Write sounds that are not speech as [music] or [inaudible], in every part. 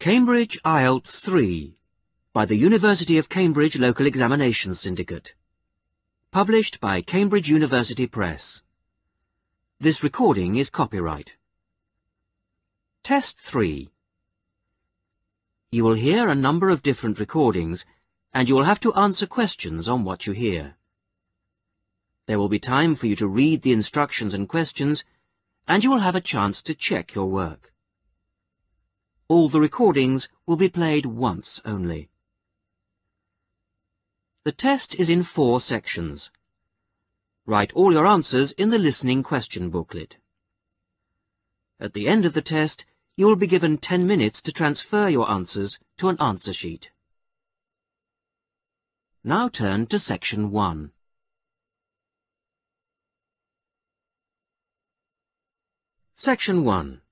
Cambridge IELTS 3 by the University of Cambridge Local Examinations Syndicate. Published by Cambridge University Press. This recording is copyright. Test 3. You will hear a number of different recordings and you will have to answer questions on what you hear. There will be time for you to read the instructions and questions and you will have a chance to check your work. All the recordings will be played once only. The test is in four sections. Write all your answers in the listening question booklet. At the end of the test, you will be given 10 minutes to transfer your answers to an answer sheet. Now turn to section 1. Section 1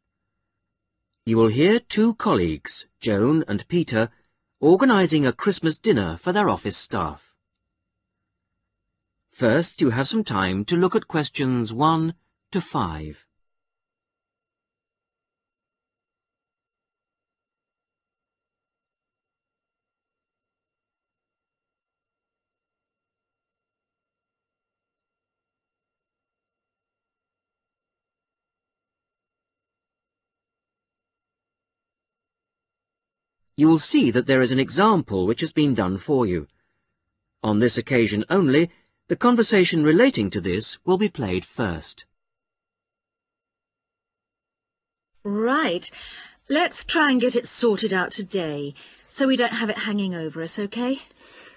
You will hear two colleagues, Joan and Peter, organising a Christmas dinner for their office staff. First, you have some time to look at questions 1 to 5. You will see that there is an example which has been done for you. On this occasion only, the conversation relating to this will be played first. Right. Let's try and get it sorted out today, so we don't have it hanging over us, OK?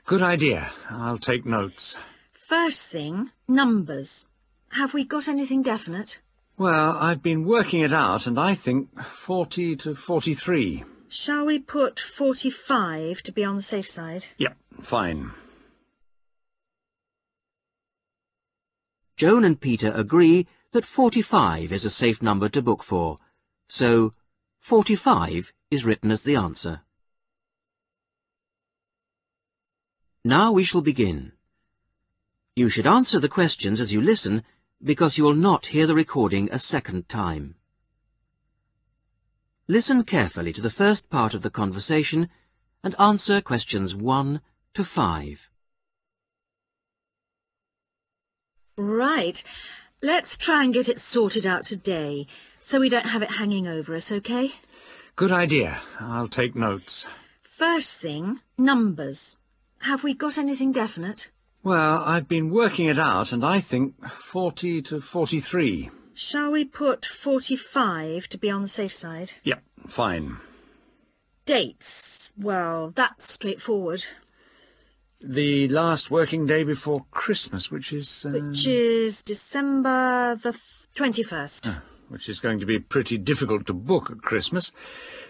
Good idea. I'll take notes. First thing, numbers. Have we got anything definite? Well, I've been working it out, and I think 40 to 43. Shall we put 45 to be on the safe side? Yep, fine. Joan and Peter agree that 45 is a safe number to book for, so 45 is written as the answer. Now we shall begin. You should answer the questions as you listen, because you will not hear the recording a second time. Listen carefully to the first part of the conversation and answer questions 1 to 5. Right. Let's try and get it sorted out today, so we don't have it hanging over us, OK? Good idea. I'll take notes. First thing, numbers. Have we got anything definite? Well, I've been working it out, and I think 40 to 43. Shall we put 45 to be on the safe side? Yep, fine. Dates. Well, that's straightforward. The last working day before Christmas, which is... Uh, Which is December the 21st. which is going to be pretty difficult to book at Christmas.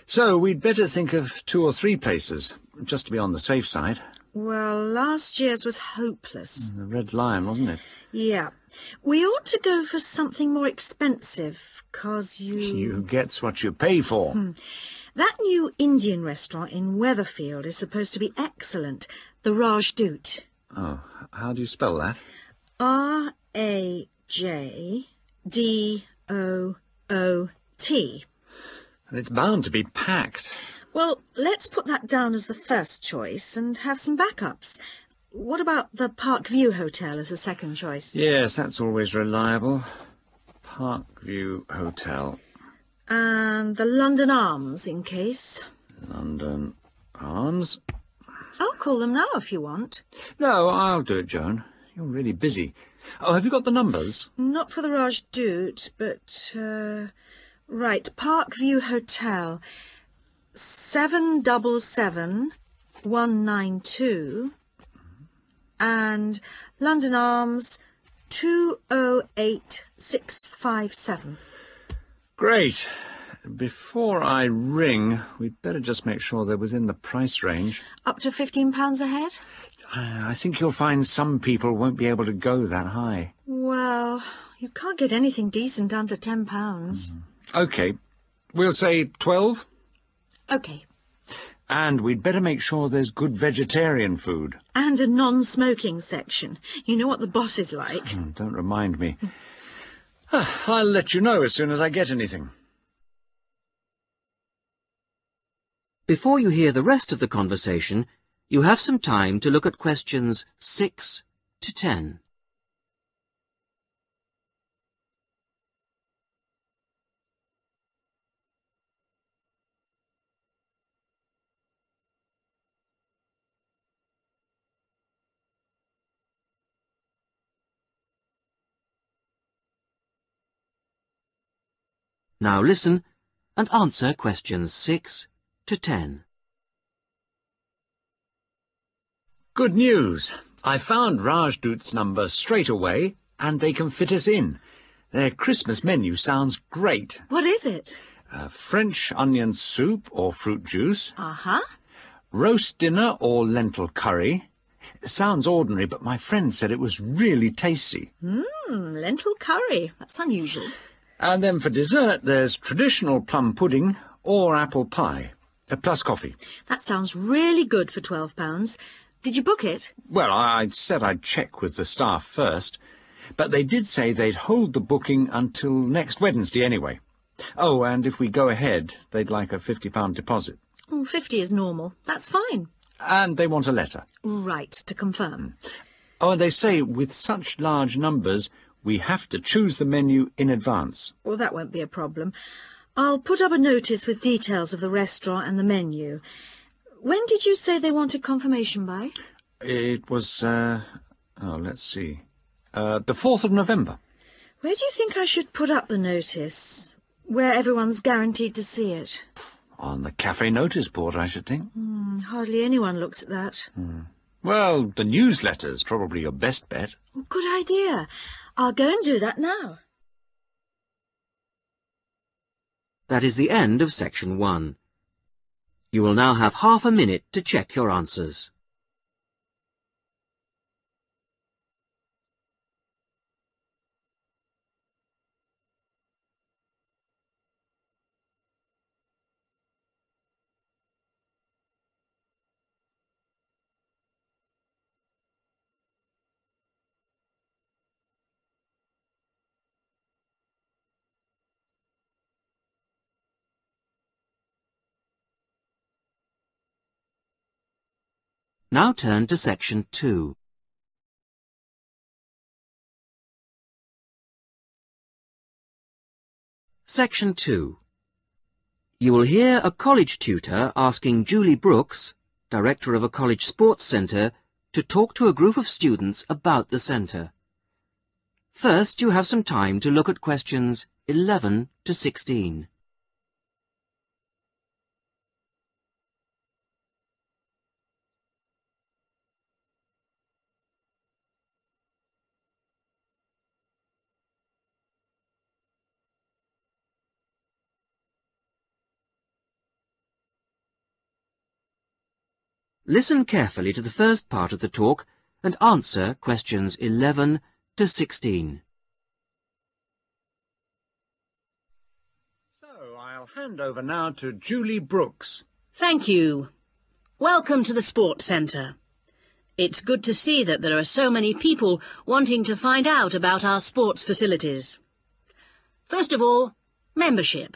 So we'd better think of two or three places, just to be on the safe side. Well, last year's was hopeless. Mm, the Red Lion, wasn't it? Yeah. We ought to go for something more expensive, 'cause you... [laughs] You gets what you pay for. Hmm. That new Indian restaurant in Weatherfield is supposed to be excellent. The Rajdoot. Oh, how do you spell that? R-A-J-D-O-O-T. And it's bound to be packed. Well, let's put that down as the first choice and have some backups. What about the Park View Hotel as a second choice? Yes, that's always reliable. Park View Hotel, And the London Arms, in case. London Arms. I'll call them now if you want. No, I'll do it, Joan. You're really busy. Oh, have you got the numbers? Not for the Raj but, uh, right, Park View Hotel. Seven double seven one nine two and London Arms two oh eight six five seven. Great. Before I ring, we'd better just make sure they're within the price range. Up to fifteen pounds a head? Uh, I think you'll find some people won't be able to go that high. Well, you can't get anything decent under ten pounds. OK, we'll say 12. Okay. And we'd better make sure there's good vegetarian food. And a non-smoking section. You know what the boss is like. Hmm, Don't remind me. Ah, I'll let you know as soon as I get anything. Before you hear the rest of the conversation, you have some time to look at questions 6 to 10. Now listen and answer questions 6 to 10. Good news. I found Rajdoot's number straight away, and they can fit us in. Their Christmas menu sounds great. What is it? Uh, French onion soup or fruit juice, Uh-huh. roast dinner or lentil curry. Sounds ordinary, but my friend said it was really tasty. Hmm, lentil curry. That's unusual. And then for dessert, there's traditional plum pudding or apple pie, uh, plus coffee. That sounds really good for £12. Did you book it? Well, I I said I'd check with the staff first, but they did say they'd hold the booking until next Wednesday anyway. Oh, and if we go ahead, they'd like a £50 deposit. Oh, 50 is normal. That's fine. And they want a letter. Right, to confirm. Oh, and they say with such large numbers, we have to choose the menu in advance. Well, that won't be a problem. I'll put up a notice with details of the restaurant and the menu. When did you say they wanted confirmation by? It was, uh, oh, let's see, uh, the 4th of November. Where do you think I should put up the notice? Where everyone's guaranteed to see it? On the cafe notice board, I should think. Hmm, hardly anyone looks at that. Well, the newsletter's probably your best bet. Good idea. I'll go and do that now. That is the end of section 1. You will now have half a minute to check your answers. Now turn to section 2. Section 2. You will hear a college tutor asking Julie Brooks, director of a college sports centre, to talk to a group of students about the centre. First, you have some time to look at questions 11 to 16. Listen carefully to the first part of the talk and answer questions 11 to 16. So, I'll hand over now to Julie Brooks. Thank you. Welcome to the Sports Centre. It's good to see that there are so many people wanting to find out about our sports facilities. First of all, membership.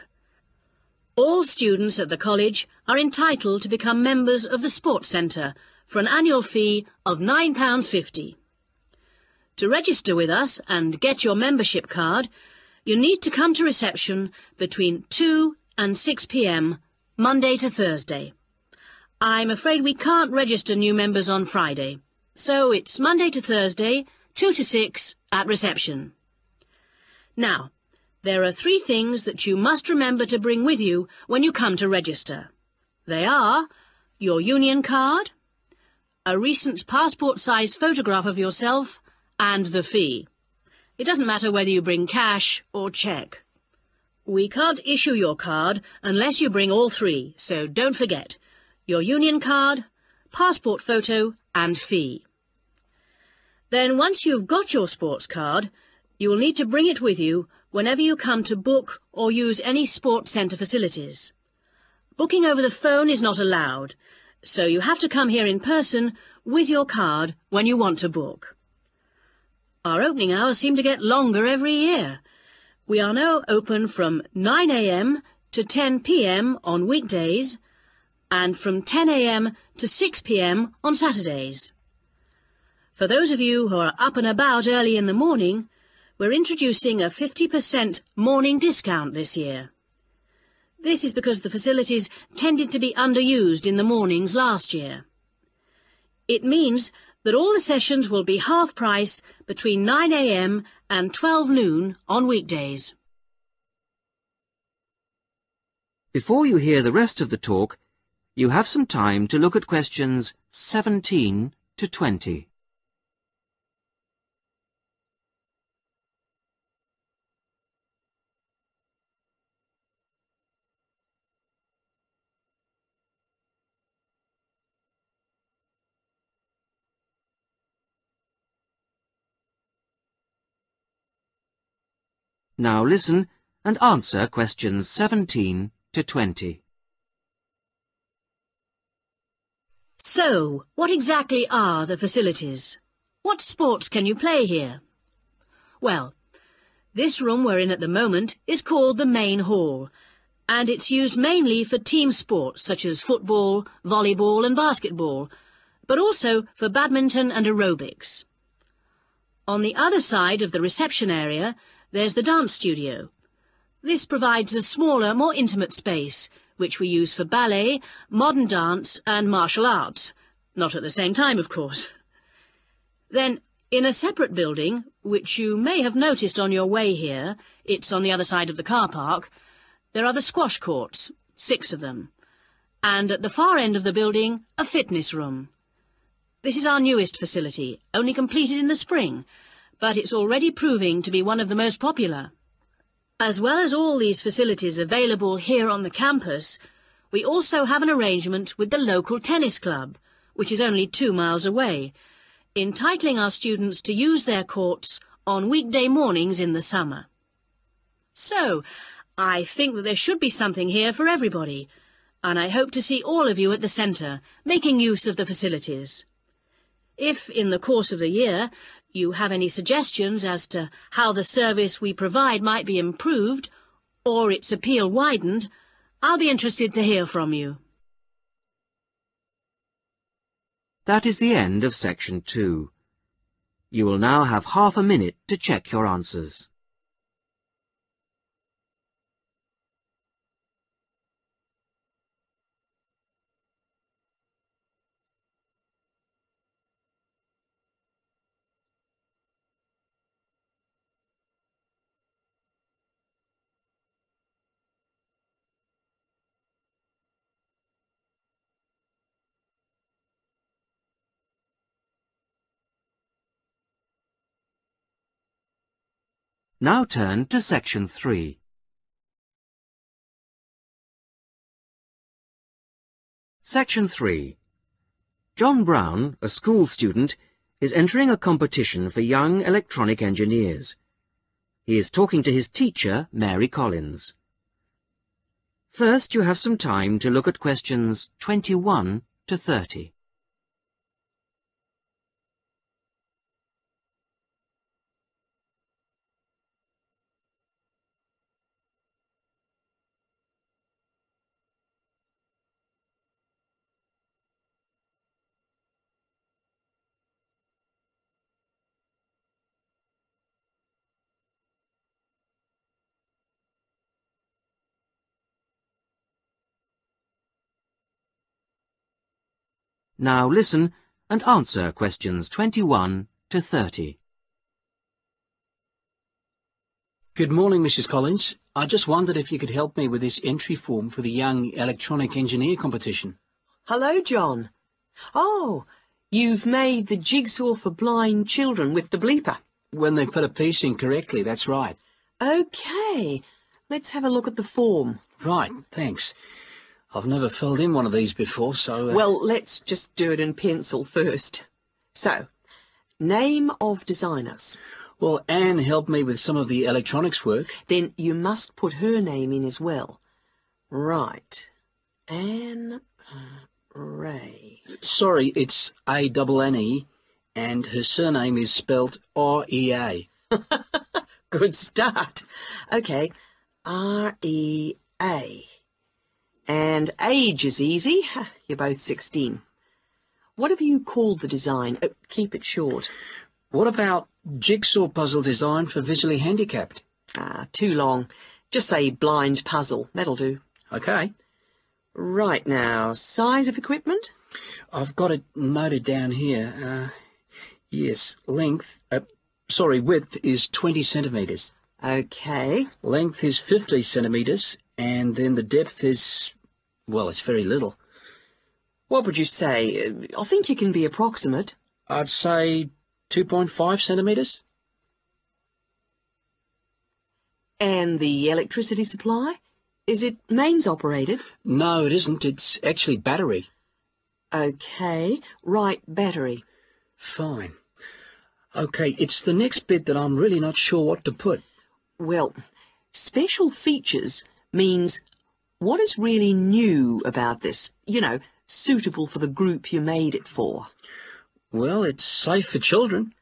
All students at the college are entitled to become members of the Sports Centre for an annual fee of £9.50. To register with us and get your membership card, you need to come to reception between 2 and 6 p.m. Monday to Thursday. I'm afraid we can't register new members on Friday, so it's Monday to Thursday, 2 to 6 at reception. Now, there are three things that you must remember to bring with you when you come to register. They are your union card, a recent passport-size photograph of yourself, and the fee. It doesn't matter whether you bring cash or cheque. We can't issue your card unless you bring all three, so don't forget. Your union card, passport photo and fee. Then once you've got your sports card, you will need to bring it with you whenever you come to book or use any sports centre facilities. Booking over the phone is not allowed, so you have to come here in person with your card when you want to book. Our opening hours seem to get longer every year. We are now open from 9am to 10pm on weekdays and from 10am to 6pm on Saturdays. For those of you who are up and about early in the morning, we're introducing a 50% morning discount this year. This is because the facilities tended to be underused in the mornings last year. It means that all the sessions will be half price between 9am and 12 noon on weekdays. Before you hear the rest of the talk, you have some time to look at questions 17 to 20. Now listen and answer questions 17 to 20. So, what exactly are the facilities? What sports can you play here? Well, this room we're in at the moment is called the main hall, and it's used mainly for team sports such as football, volleyball and basketball, but also for badminton and aerobics. On the other side of the reception area, there's the dance studio. This provides a smaller, more intimate space, which we use for ballet, modern dance and martial arts. Not at the same time, of course. Then, in a separate building, which you may have noticed on your way here, it's on the other side of the car park, there are the squash courts, six of them. And at the far end of the building, a fitness room. This is our newest facility, only completed in the spring, but it's already proving to be one of the most popular. As well as all these facilities available here on the campus, we also have an arrangement with the local tennis club, which is only two miles away, entitling our students to use their courts on weekday mornings in the summer. So, I think that there should be something here for everybody, and I hope to see all of you at the centre, making use of the facilities. If, in the course of the year, you have any suggestions as to how the service we provide might be improved, or its appeal widened, I'll be interested to hear from you. That is the end of section two. You will now have half a minute to check your answers. Now turn to section 3. Section 3. John Brown, a school student, is entering a competition for young electronic engineers. He is talking to his teacher, Mary Collins. First, you have some time to look at questions 21 to 30. Now listen and answer questions 21 to 30. Good morning, Mrs. Collins. I just wondered if you could help me with this entry form for the Young Electronic Engineer competition. Hello, John. Oh, you've made the jigsaw for blind children with the bleeper. When they put a piece in correctly, that's right. OK. Let's have a look at the form. Right, thanks. I've never filled in one of these before, so... Uh... Well, let's just do it in pencil first. So, name of designers. Well, Anne helped me with some of the electronics work. Then you must put her name in as well. Right. Anne Ray. Sorry, it's A-double-N-E, and her surname is spelt R-E-A. [laughs] Good start. OK, R-E-A. And age is easy. You're both 16. What have you called the design? Uh, keep it short. What about jigsaw puzzle design for visually handicapped? Ah, too long. Just say blind puzzle. That'll do. Okay. Right now, size of equipment? I've got it noted down here. Uh, yes, length, uh, sorry, width is 20 centimetres. Okay. Length is 50 centimetres, and then the depth is, well, it's very little. What would you say? Uh, I think you can be approximate. I'd say 2.5 centimetres. And the electricity supply? Is it mains operated? No, it isn't. It's actually battery. Okay. Right, battery. Fine. Okay, it's the next bit that I'm really not sure what to put. Well, special features means what is really new about this? You know, suitable for the group you made it for. Well, it's safe for children.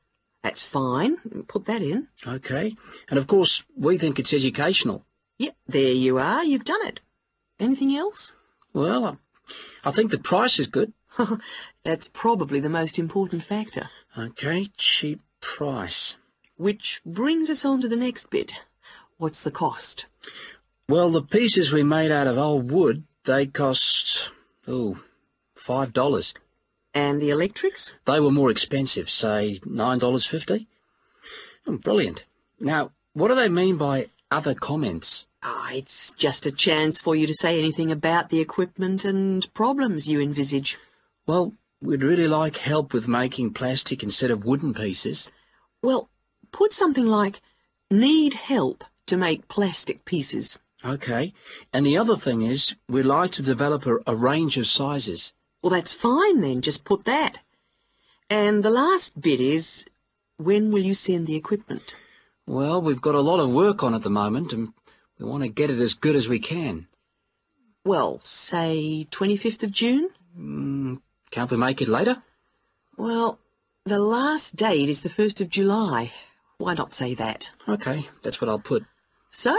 That's fine. Put that in. Okay. And of course, we think it's educational. Yep, there you are. You've done it. Anything else? Well, I, I think the price is good. [laughs] That's probably the most important factor. Okay, cheap price. Which brings us on to the next bit. What's the cost? Well, the pieces we made out of old wood, they cost, oh, five dollars. And the electrics? They were more expensive, say nine dollars fifty. Oh, brilliant. Now, what do they mean by other comments? Ah, it's just a chance for you to say anything about the equipment and problems you envisage. Well, we'd really like help with making plastic instead of wooden pieces. Well, put something like, need help to make plastic pieces. Okay. And the other thing is, we'd like to develop a, a range of sizes. Well, that's fine then, just put that. And the last bit is, when will you send the equipment? Well, we've got a lot of work on at the moment, and we want to get it as good as we can. Well, say 25th of June? Mm, can't we make it later? Well, the last date is the 1st of July. Why not say that? Okay, that's what I'll put. So,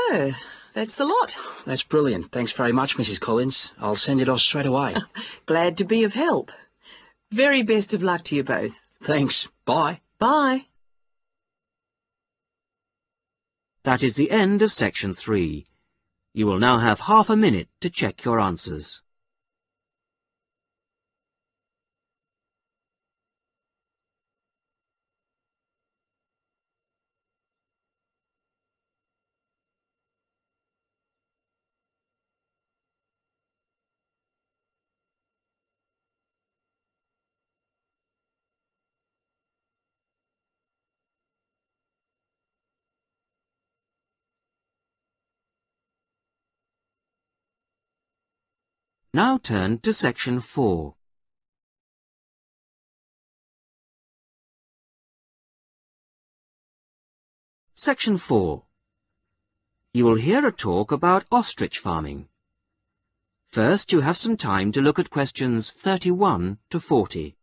that's the lot. That's brilliant. Thanks very much, Mrs. Collins. I'll send it off straight away. [laughs] Glad to be of help. Very best of luck to you both. Thanks. Bye. Bye. That is the end of section three. You will now have half a minute to check your answers. Now turn to section 4. Section 4. You will hear a talk about ostrich farming. First, you have some time to look at questions 31 to 40.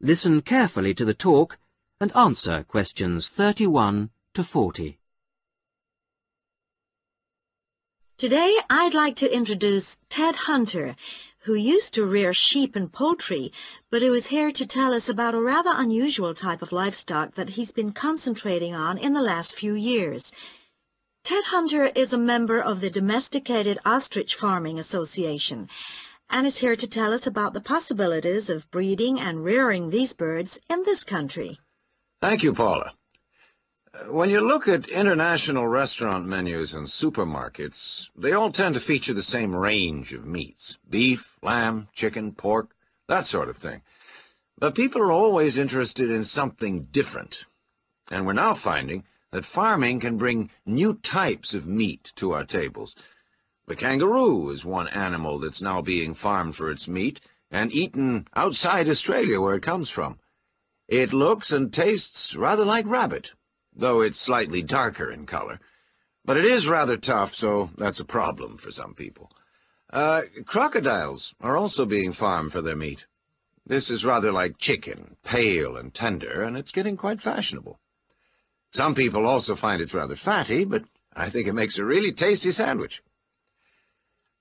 Listen carefully to the talk and answer questions 31 to 40. Today, I'd like to introduce Ted Hunter, who used to rear sheep and poultry, but who is here to tell us about a rather unusual type of livestock that he's been concentrating on in the last few years. Ted Hunter is a member of the Domesticated Ostrich Farming Association, and is here to tell us about the possibilities of breeding and rearing these birds in this country. Thank you, Paula. Uh, when you look at international restaurant menus and supermarkets, they all tend to feature the same range of meats. Beef, lamb, chicken, pork, that sort of thing. But people are always interested in something different. And we're now finding that farming can bring new types of meat to our tables. The kangaroo is one animal that's now being farmed for its meat and eaten outside Australia where it comes from. It looks and tastes rather like rabbit, though it's slightly darker in color. But it is rather tough, so that's a problem for some people. Uh, crocodiles are also being farmed for their meat. This is rather like chicken, pale and tender, and it's getting quite fashionable. Some people also find it's rather fatty, but I think it makes a really tasty sandwich.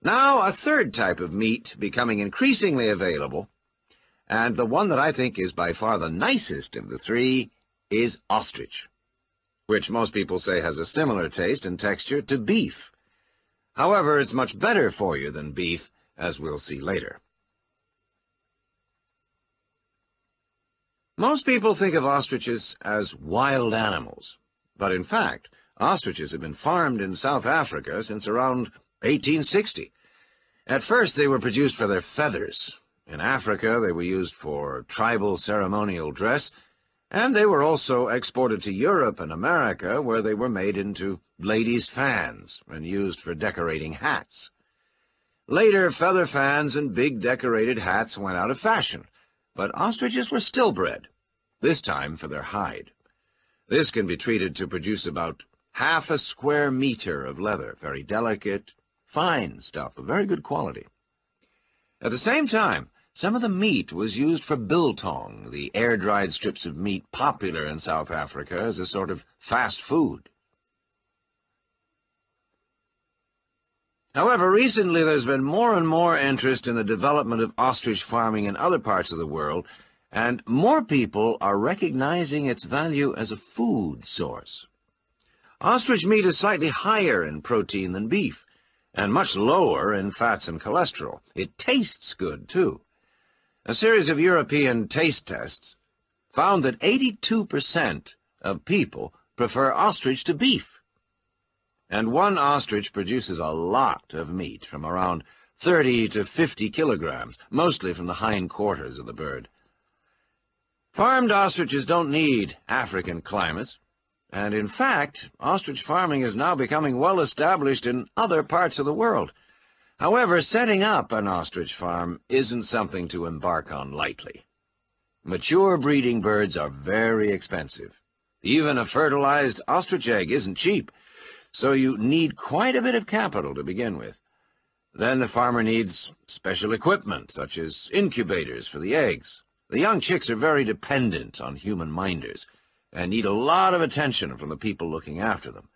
Now, a third type of meat becoming increasingly available, and the one that I think is by far the nicest of the three is ostrich, which most people say has a similar taste and texture to beef. However, it's much better for you than beef, as we'll see later. Most people think of ostriches as wild animals, but in fact, ostriches have been farmed in South Africa since around 1860. At first, they were produced for their feathers. In Africa, they were used for tribal ceremonial dress, and they were also exported to Europe and America, where they were made into ladies' fans and used for decorating hats. Later, feather fans and big decorated hats went out of fashion, but ostriches were still bred, this time for their hide. This can be treated to produce about half a square meter of leather, very delicate, Fine stuff, of very good quality. At the same time, some of the meat was used for biltong, the air-dried strips of meat popular in South Africa as a sort of fast food. However, recently there's been more and more interest in the development of ostrich farming in other parts of the world, and more people are recognizing its value as a food source. Ostrich meat is slightly higher in protein than beef, and much lower in fats and cholesterol. It tastes good, too. A series of European taste tests found that 82% of people prefer ostrich to beef. And one ostrich produces a lot of meat, from around 30 to 50 kilograms, mostly from the hind quarters of the bird. Farmed ostriches don't need African climates. And in fact, ostrich farming is now becoming well established in other parts of the world. However, setting up an ostrich farm isn't something to embark on lightly. Mature breeding birds are very expensive. Even a fertilized ostrich egg isn't cheap, so you need quite a bit of capital to begin with. Then the farmer needs special equipment, such as incubators for the eggs. The young chicks are very dependent on human minders, and need a lot of attention from the people looking after them.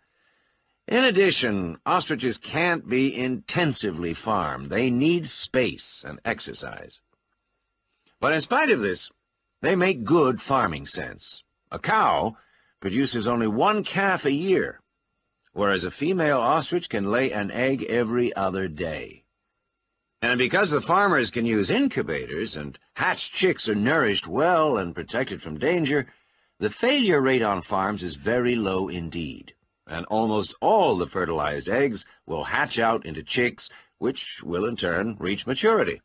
In addition, ostriches can't be intensively farmed. They need space and exercise. But in spite of this, they make good farming sense. A cow produces only one calf a year, whereas a female ostrich can lay an egg every other day. And because the farmers can use incubators and hatched chicks are nourished well and protected from danger, the failure rate on farms is very low indeed, and almost all the fertilized eggs will hatch out into chicks, which will in turn reach maturity.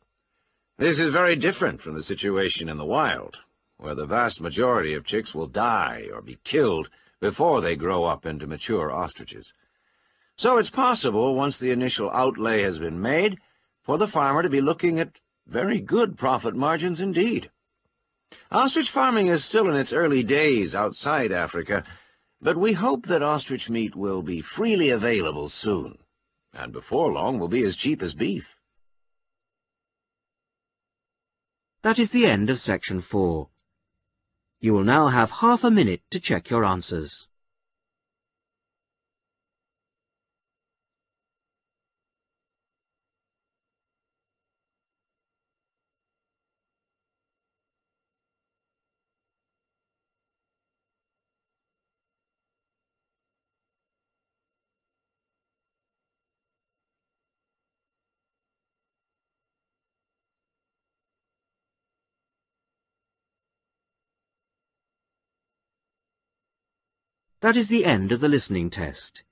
This is very different from the situation in the wild, where the vast majority of chicks will die or be killed before they grow up into mature ostriches. So it's possible, once the initial outlay has been made, for the farmer to be looking at very good profit margins indeed. Ostrich farming is still in its early days outside Africa, but we hope that ostrich meat will be freely available soon, and before long will be as cheap as beef. That is the end of section four. You will now have half a minute to check your answers. That is the end of the listening test.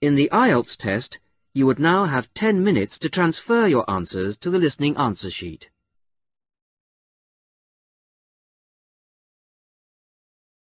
In the IELTS test, you would now have 10 minutes to transfer your answers to the listening answer sheet.